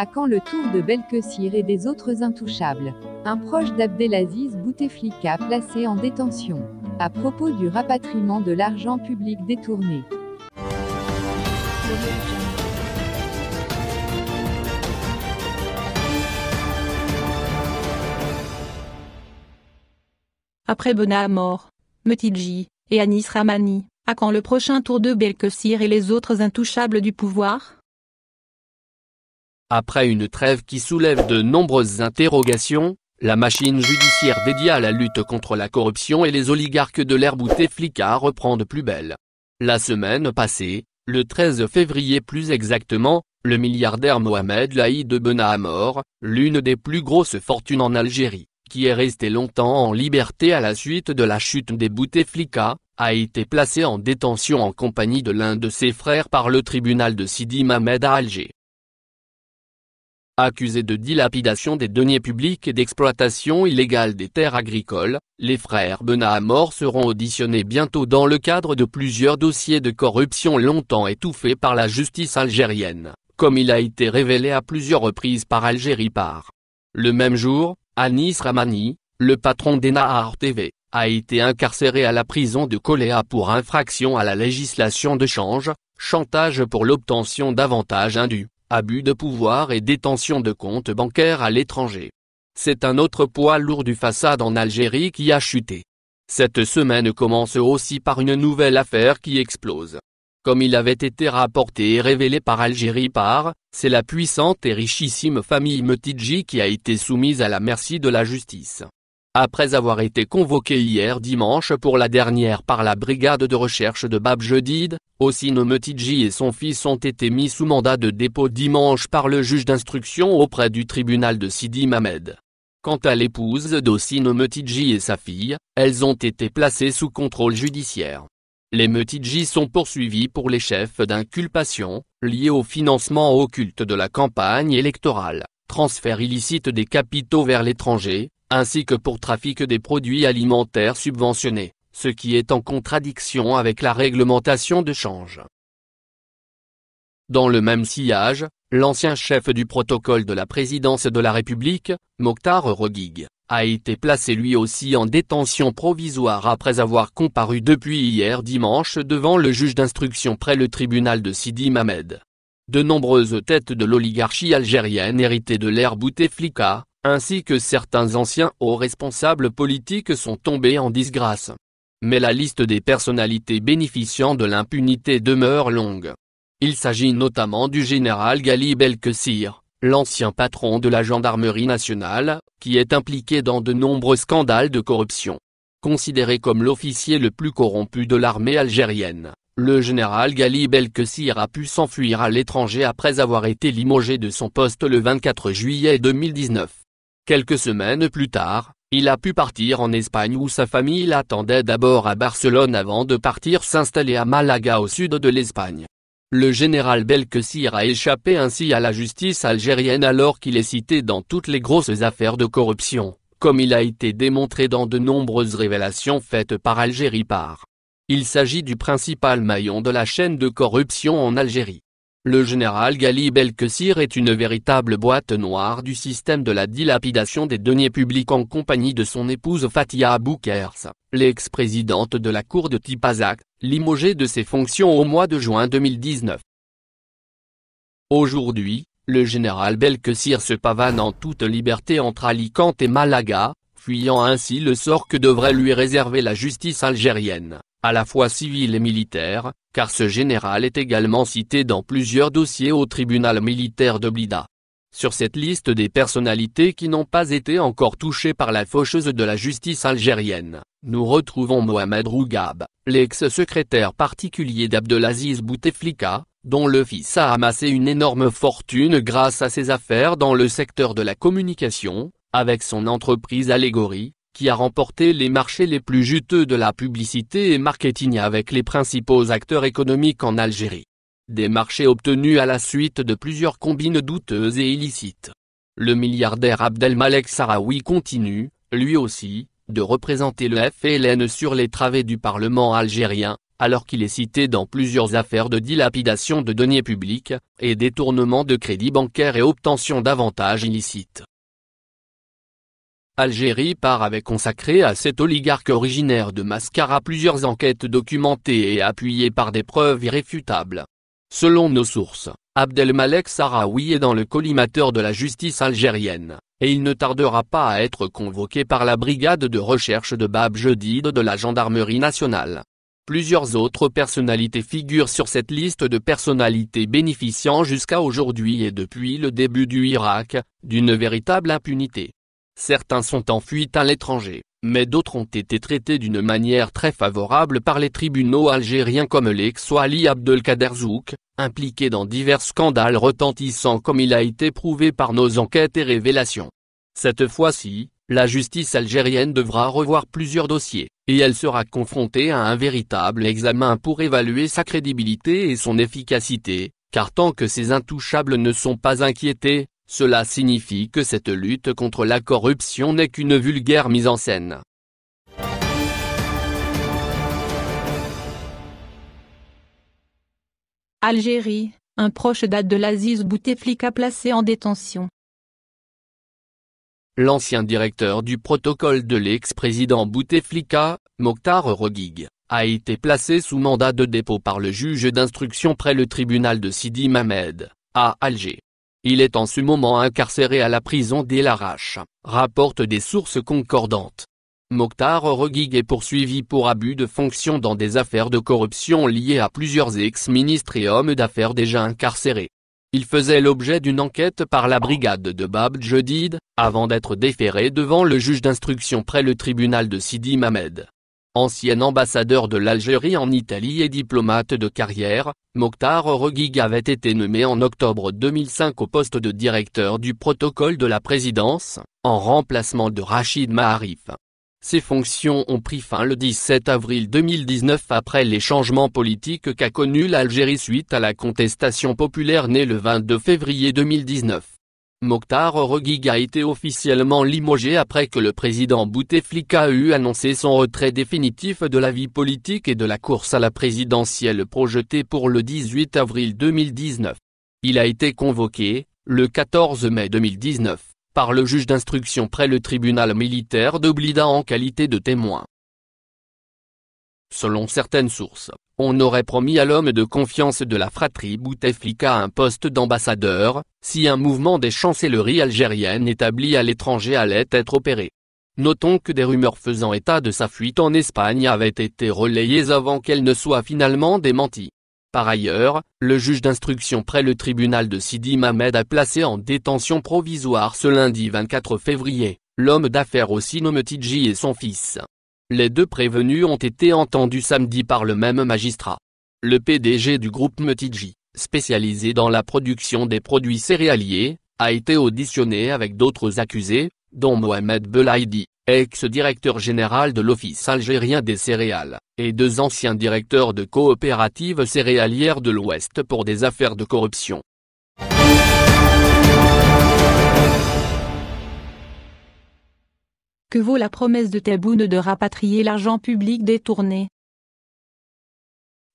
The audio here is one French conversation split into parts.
À quand le tour de Belkessir et des autres intouchables Un proche d'Abdelaziz Bouteflika placé en détention. À propos du rapatriement de l'argent public détourné. Après Bena mort, Metidji, et Anis Ramani, à quand le prochain tour de Belkessir et les autres intouchables du pouvoir? Après une trêve qui soulève de nombreuses interrogations, la machine judiciaire dédiée à la lutte contre la corruption et les oligarques de l'ère Bouteflika reprend de plus belle. La semaine passée, le 13 février plus exactement, le milliardaire Mohamed Laïd mort, l'une des plus grosses fortunes en Algérie, qui est resté longtemps en liberté à la suite de la chute des Bouteflika, a été placé en détention en compagnie de l'un de ses frères par le tribunal de Sidi Mamed à Alger. Accusés de dilapidation des deniers publics et d'exploitation illégale des terres agricoles, les frères Benamor seront auditionnés bientôt dans le cadre de plusieurs dossiers de corruption longtemps étouffés par la justice algérienne, comme il a été révélé à plusieurs reprises par Algérie par. Le même jour, Anis Ramani, le patron d'Enahar TV, a été incarcéré à la prison de Coléa pour infraction à la législation de change, chantage pour l'obtention d'avantages indus, abus de pouvoir et détention de comptes bancaires à l'étranger. C'est un autre poids lourd du façade en Algérie qui a chuté. Cette semaine commence aussi par une nouvelle affaire qui explose. Comme il avait été rapporté et révélé par Algérie par, c'est la puissante et richissime famille Metidji qui a été soumise à la merci de la justice. Après avoir été convoqué hier dimanche pour la dernière par la brigade de recherche de Bab Jedid, Ossino Metidji et son fils ont été mis sous mandat de dépôt dimanche par le juge d'instruction auprès du tribunal de Sidi Mamed. Quant à l'épouse d'Ossino Metidji et sa fille, elles ont été placées sous contrôle judiciaire. Les Metidji sont poursuivis pour les chefs d'inculpation, liés au financement occulte de la campagne électorale, transfert illicite des capitaux vers l'étranger, ainsi que pour trafic des produits alimentaires subventionnés, ce qui est en contradiction avec la réglementation de change. Dans le même sillage, l'ancien chef du protocole de la présidence de la République, Mokhtar Roguig, a été placé lui aussi en détention provisoire après avoir comparu depuis hier dimanche devant le juge d'instruction près le tribunal de Sidi Mamed. De nombreuses têtes de l'oligarchie algérienne héritées de l'ère Bouteflika, ainsi que certains anciens hauts responsables politiques sont tombés en disgrâce. Mais la liste des personnalités bénéficiant de l'impunité demeure longue. Il s'agit notamment du général Gali Belkessir, l'ancien patron de la gendarmerie nationale, qui est impliqué dans de nombreux scandales de corruption. Considéré comme l'officier le plus corrompu de l'armée algérienne, le général Gali Belkessir a pu s'enfuir à l'étranger après avoir été limogé de son poste le 24 juillet 2019. Quelques semaines plus tard, il a pu partir en Espagne où sa famille l'attendait d'abord à Barcelone avant de partir s'installer à Malaga au sud de l'Espagne. Le général Belkessir a échappé ainsi à la justice algérienne alors qu'il est cité dans toutes les grosses affaires de corruption, comme il a été démontré dans de nombreuses révélations faites par Algérie par. Il s'agit du principal maillon de la chaîne de corruption en Algérie. Le général Gali Belkessir est une véritable boîte noire du système de la dilapidation des deniers publics en compagnie de son épouse Fatia Aboukers, l'ex-présidente de la cour de Tipazak, limogée de ses fonctions au mois de juin 2019. Aujourd'hui, le général Belkessir se pavane en toute liberté entre Alicante et Malaga, fuyant ainsi le sort que devrait lui réserver la justice algérienne, à la fois civile et militaire, car ce général est également cité dans plusieurs dossiers au tribunal militaire de Blida. Sur cette liste des personnalités qui n'ont pas été encore touchées par la faucheuse de la justice algérienne, nous retrouvons Mohamed Rougab, l'ex-secrétaire particulier d'Abdelaziz Bouteflika, dont le fils a amassé une énorme fortune grâce à ses affaires dans le secteur de la communication, avec son entreprise Allégorie, qui a remporté les marchés les plus juteux de la publicité et marketing avec les principaux acteurs économiques en Algérie. Des marchés obtenus à la suite de plusieurs combines douteuses et illicites. Le milliardaire Abdelmalek Sarawi continue, lui aussi, de représenter le FLN sur les travées du Parlement algérien, alors qu'il est cité dans plusieurs affaires de dilapidation de deniers publics, et détournement de crédits bancaires et obtention d'avantages illicites. Algérie par avait consacré à cet oligarque originaire de Mascara plusieurs enquêtes documentées et appuyées par des preuves irréfutables. Selon nos sources, Abdelmalek Sarawi est dans le collimateur de la justice algérienne, et il ne tardera pas à être convoqué par la brigade de recherche de Bab Jedid de la gendarmerie nationale. Plusieurs autres personnalités figurent sur cette liste de personnalités bénéficiant jusqu'à aujourd'hui et depuis le début du Irak, d'une véritable impunité. Certains sont en fuite à l'étranger, mais d'autres ont été traités d'une manière très favorable par les tribunaux algériens comme l'ex-Wali Abdelkader Zouk, impliqué dans divers scandales retentissants comme il a été prouvé par nos enquêtes et révélations. Cette fois-ci, la justice algérienne devra revoir plusieurs dossiers, et elle sera confrontée à un véritable examen pour évaluer sa crédibilité et son efficacité, car tant que ces intouchables ne sont pas inquiétés, cela signifie que cette lutte contre la corruption n'est qu'une vulgaire mise en scène. Algérie, un proche date de l'Aziz Bouteflika placé en détention. L'ancien directeur du protocole de l'ex-président Bouteflika, Mokhtar Roguig, a été placé sous mandat de dépôt par le juge d'instruction près le tribunal de Sidi Mamed, à Alger. Il est en ce moment incarcéré à la prison d'El Arache, rapportent des sources concordantes. Mokhtar Roguig est poursuivi pour abus de fonction dans des affaires de corruption liées à plusieurs ex-ministres et hommes d'affaires déjà incarcérés. Il faisait l'objet d'une enquête par la brigade de Bab Jedid, avant d'être déféré devant le juge d'instruction près le tribunal de Sidi Mamed. Ancien ambassadeur de l'Algérie en Italie et diplomate de carrière, Mokhtar Roguig avait été nommé en octobre 2005 au poste de directeur du protocole de la présidence, en remplacement de Rachid Maharif. Ces fonctions ont pris fin le 17 avril 2019 après les changements politiques qu'a connus l'Algérie suite à la contestation populaire née le 22 février 2019. Mokhtar Roguig a été officiellement limogé après que le président Bouteflika eut annoncé son retrait définitif de la vie politique et de la course à la présidentielle projetée pour le 18 avril 2019. Il a été convoqué, le 14 mai 2019, par le juge d'instruction près le tribunal militaire de Blida en qualité de témoin. Selon certaines sources, on aurait promis à l'homme de confiance de la fratrie Bouteflika un poste d'ambassadeur, si un mouvement des chancelleries algériennes établi à l'étranger allait être opéré. Notons que des rumeurs faisant état de sa fuite en Espagne avaient été relayées avant qu'elle ne soit finalement démentie. Par ailleurs, le juge d'instruction près le tribunal de Sidi Mamed a placé en détention provisoire ce lundi 24 février, l'homme d'affaires aussi Tidji et son fils. Les deux prévenus ont été entendus samedi par le même magistrat. Le PDG du groupe Metidji, spécialisé dans la production des produits céréaliers, a été auditionné avec d'autres accusés, dont Mohamed Belaïdi, ex-directeur général de l'Office algérien des céréales, et deux anciens directeurs de coopératives céréalières de l'Ouest pour des affaires de corruption. Que vaut la promesse de Tebboune de rapatrier l'argent public détourné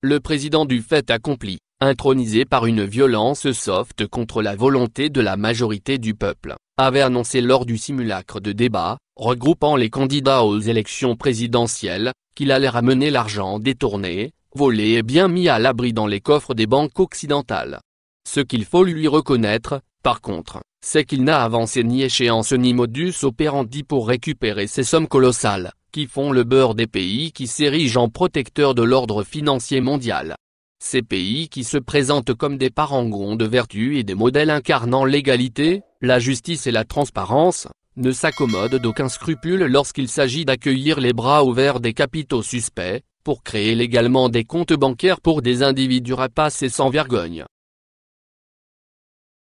Le président du fait accompli, intronisé par une violence soft contre la volonté de la majorité du peuple, avait annoncé lors du simulacre de débat, regroupant les candidats aux élections présidentielles, qu'il allait ramener l'argent détourné, volé et bien mis à l'abri dans les coffres des banques occidentales. Ce qu'il faut lui reconnaître, par contre, c'est qu'il n'a avancé ni échéance ni modus operandi pour récupérer ces sommes colossales, qui font le beurre des pays qui s'érigent en protecteurs de l'ordre financier mondial. Ces pays qui se présentent comme des parangons de vertu et des modèles incarnant l'égalité, la justice et la transparence, ne s'accommodent d'aucun scrupule lorsqu'il s'agit d'accueillir les bras ouverts des capitaux suspects, pour créer légalement des comptes bancaires pour des individus rapaces et sans vergogne.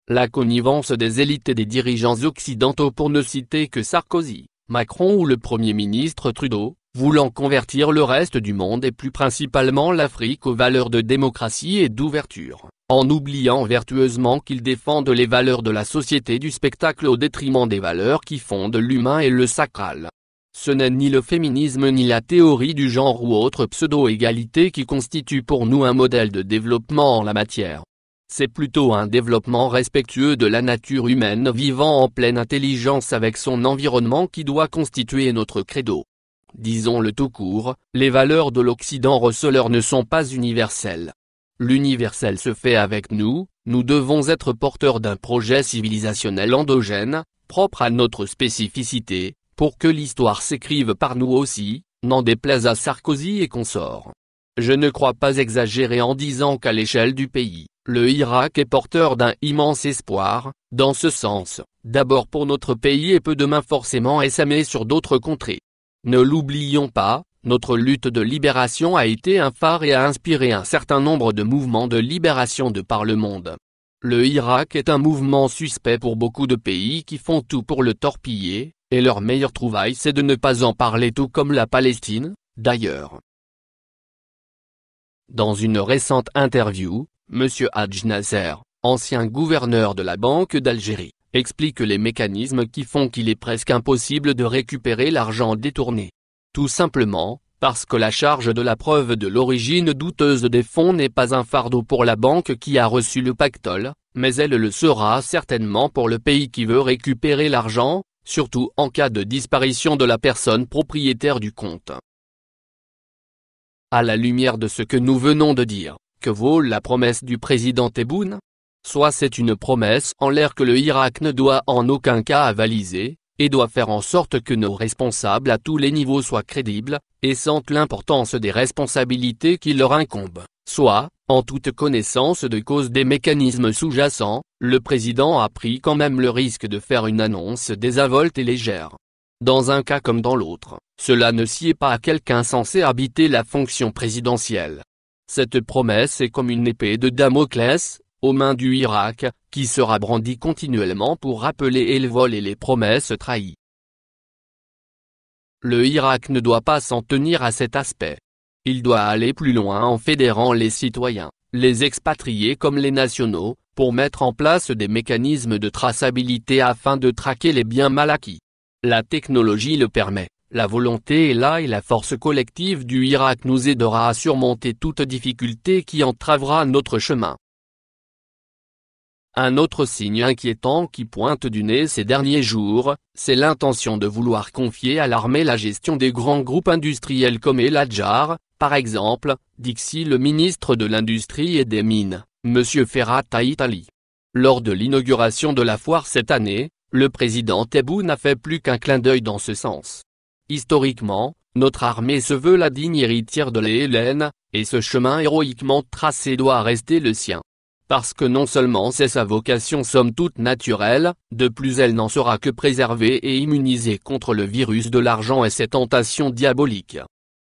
La connivence des élites et des dirigeants occidentaux pour ne citer que Sarkozy, Macron ou le Premier ministre Trudeau, voulant convertir le reste du monde et plus principalement l'Afrique aux valeurs de démocratie et d'ouverture, en oubliant vertueusement qu'ils défendent les valeurs de la société du spectacle au détriment des valeurs qui fondent l'humain et le sacral. Ce n'est ni le féminisme ni la théorie du genre ou autre pseudo-égalité qui constitue pour nous un modèle de développement en la matière. C'est plutôt un développement respectueux de la nature humaine vivant en pleine intelligence avec son environnement qui doit constituer notre credo. Disons-le tout court, les valeurs de l'Occident receleur ne sont pas universelles. L'universel se fait avec nous, nous devons être porteurs d'un projet civilisationnel endogène, propre à notre spécificité, pour que l'histoire s'écrive par nous aussi, n'en déplaise à Sarkozy et consorts. Je ne crois pas exagérer en disant qu'à l'échelle du pays, le Irak est porteur d'un immense espoir, dans ce sens, d'abord pour notre pays et peu demain forcément essaimé sur d'autres contrées. Ne l'oublions pas, notre lutte de libération a été un phare et a inspiré un certain nombre de mouvements de libération de par le monde. Le Irak est un mouvement suspect pour beaucoup de pays qui font tout pour le torpiller, et leur meilleure trouvaille c'est de ne pas en parler tout comme la Palestine, d'ailleurs. Dans une récente interview, M. Hadj Nasser, ancien gouverneur de la Banque d'Algérie, explique les mécanismes qui font qu'il est presque impossible de récupérer l'argent détourné. Tout simplement, parce que la charge de la preuve de l'origine douteuse des fonds n'est pas un fardeau pour la banque qui a reçu le pactole, mais elle le sera certainement pour le pays qui veut récupérer l'argent, surtout en cas de disparition de la personne propriétaire du compte. À la lumière de ce que nous venons de dire, vaut la promesse du président Tebboune? Soit c'est une promesse en l'air que le Irak ne doit en aucun cas avaliser, et doit faire en sorte que nos responsables à tous les niveaux soient crédibles, et sentent l'importance des responsabilités qui leur incombent. Soit, en toute connaissance de cause des mécanismes sous-jacents, le président a pris quand même le risque de faire une annonce désinvolte et légère. Dans un cas comme dans l'autre, cela ne sied pas à quelqu'un censé habiter la fonction présidentielle. Cette promesse est comme une épée de Damoclès, aux mains du Irak, qui sera brandie continuellement pour rappeler et le vol et les promesses trahies. Le Irak ne doit pas s'en tenir à cet aspect. Il doit aller plus loin en fédérant les citoyens, les expatriés comme les nationaux, pour mettre en place des mécanismes de traçabilité afin de traquer les biens mal acquis. La technologie le permet, la volonté est là et la force collective du Irak nous aidera à surmonter toute difficulté qui entravera notre chemin. Un autre signe inquiétant qui pointe du nez ces derniers jours, c'est l'intention de vouloir confier à l'armée la gestion des grands groupes industriels comme El Adjar, par exemple, Dixie le ministre de l'Industrie et des Mines, M. Ferrat à Italie. Lors de l'inauguration de la foire cette année, le président Tebboune n'a fait plus qu'un clin d'œil dans ce sens. Historiquement, notre armée se veut la digne héritière de l'Hélène, et ce chemin héroïquement tracé doit rester le sien. Parce que non seulement c'est sa vocation somme toute naturelle, de plus elle n'en sera que préservée et immunisée contre le virus de l'argent et ses tentations diaboliques.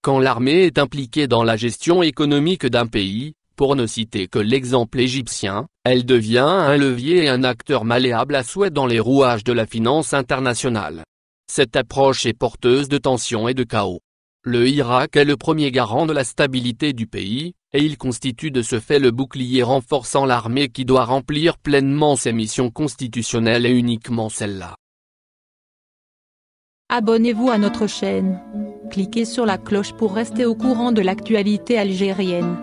Quand l'armée est impliquée dans la gestion économique d'un pays, pour ne citer que l'exemple égyptien, elle devient un levier et un acteur malléable à souhait dans les rouages de la finance internationale. Cette approche est porteuse de tensions et de chaos. Le Irak est le premier garant de la stabilité du pays, et il constitue de ce fait le bouclier renforçant l'armée qui doit remplir pleinement ses missions constitutionnelles et uniquement celles-là. Abonnez-vous à notre chaîne. Cliquez sur la cloche pour rester au courant de l'actualité algérienne.